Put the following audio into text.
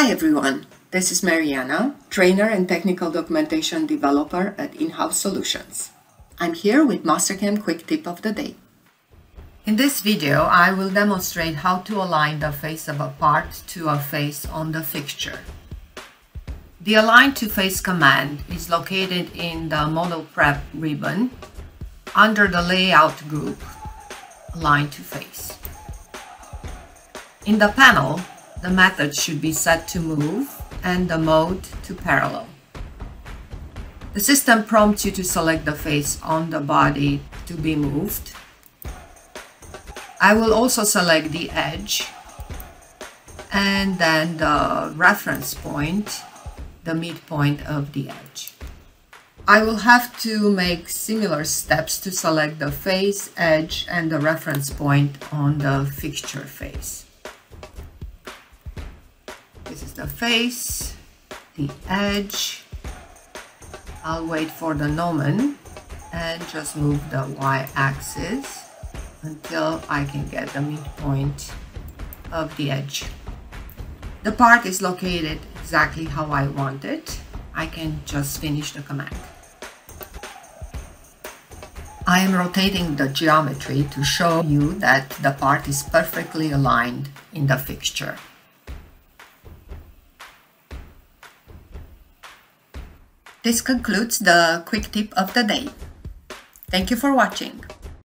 Hi everyone, this is Mariana, trainer and technical documentation developer at InHouse Solutions. I'm here with Mastercam Quick Tip of the Day. In this video, I will demonstrate how to align the face of a part to a face on the fixture. The Align to Face command is located in the Model Prep ribbon under the Layout group, Align to Face. In the panel, the method should be set to move and the mode to parallel. The system prompts you to select the face on the body to be moved. I will also select the edge and then the reference point, the midpoint of the edge. I will have to make similar steps to select the face, edge and the reference point on the fixture face. This is the face, the edge. I'll wait for the gnomon and just move the y-axis until I can get the midpoint of the edge. The part is located exactly how I want it. I can just finish the command. I am rotating the geometry to show you that the part is perfectly aligned in the fixture. This concludes the quick tip of the day. Thank you for watching.